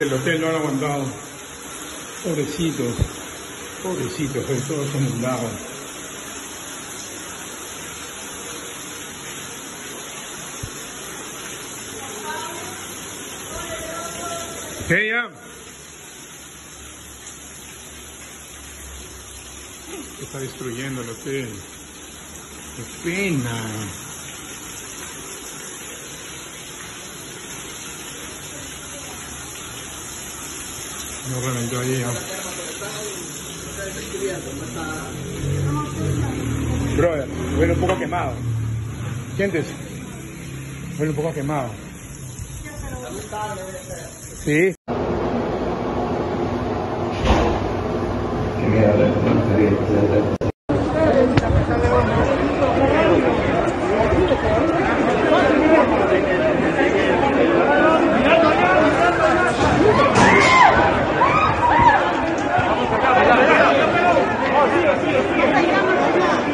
El hotel no han aguantado. Pobrecitos, pobrecitos, pero todos inundados. Hey, ya. Está destruyendo el hotel. Qué pena. No reventó ahí ya. Brother, huele un poco quemado. ¿Sientes? Huele un poco quemado. Sí.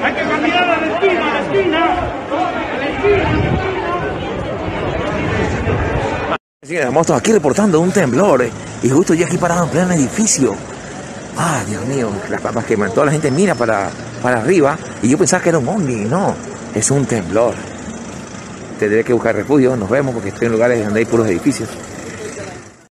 Hay que cambiar a la esquina, a la esquina. A la esquina. Sí, estamos aquí reportando un temblor y justo ya aquí parado en pleno edificio. Ay, Dios mío, las papas queman. Toda la gente mira para, para arriba y yo pensaba que era un ovni. No, es un temblor. Tendré que buscar refugio. Nos vemos porque estoy en lugares donde hay puros edificios.